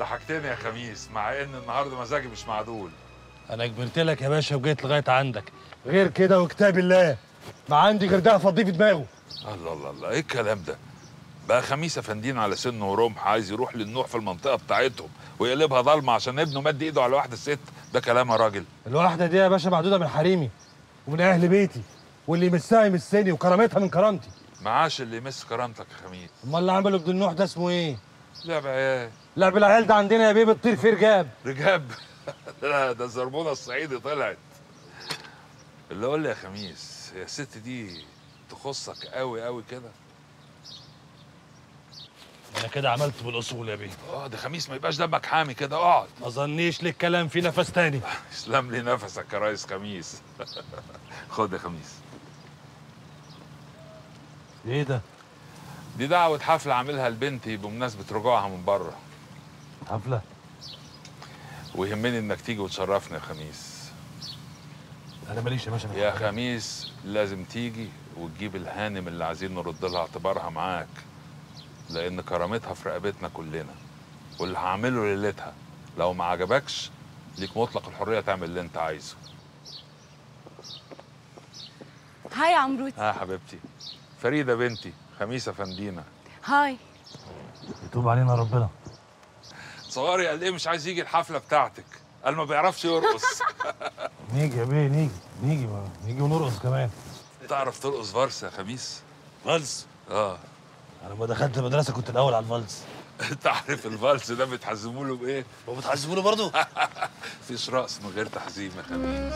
ضحكتني يا خميس مع إن النهارده مزاجي مش معدول. أنا كبرت لك يا باشا وجيت لغاية عندك. غير كده وكتاب الله. ما عندي غير ده افضيه في دماغه. الله الله الله. إيه الكلام ده؟ بقى خميس أفندين على سنه ورمح عايز يروح للنوح في المنطقة بتاعتهم ويقلبها ضلمه عشان ابنه مد إيده على واحدة ست. ده كلام يا راجل. الواحدة دي يا باشا معدوده من حريمي ومن أهل بيتي واللي يمسها يمسني وكرامتها من كرامتي. معاش اللي يمس كرامتك يا خميس. أمال اللي عمله ابن النوح ده اسمه إيه؟ لعب عيال لعب العيال ده عندنا يا بيه بتطير في رجاب. رجاب. لا ده الزربونه الصعيدي طلعت. اللي قول لي يا خميس يا الست دي تخصك قوي قوي كده. أنا كده عملت بالأصول يا بيه. آه ده خميس ما يبقاش دمك حامي كده اقعد. ما ظنيش لك كلام في نفس تاني. اسلم لي نفسك يا ريس خميس. خد يا خميس. إيه ده؟ دي دعوة حفلة عاملها لبنتي بمناسبة رجوعها من بره. حفلة. ويهمني إنك تيجي وتشرفني يا خميس. أنا ماليش يا باشا يا. خميس لازم تيجي وتجيب الهانم اللي عايزين نرد لها اعتبارها معاك لأن كرامتها في رقبتنا كلنا واللي هعمله ليلتها. لو ما عجبكش ليك مطلق الحرية تعمل اللي أنت عايزه. هاي عمروتي. ها يا حبيبتي. فريدة بنتي خميسة فندينا هاي. يتوب علينا ربنا. صغاري قال إيه مش عايز يجي الحفلة بتاعتك. قال ما بيعرفش يرقص. نيجي يا بيه نيجي نيجي نيجي ونرقص كمان. تعرف ترقص فارس يا خميس؟ فالس؟ آه. أنا لما دخلت المدرسة كنت الأول على الفالس. تعرف الفالس ده بتحزموا له بإيه؟ وبتحسبوني برضه؟ مفيش رقص من غير تحزيم يا خميس.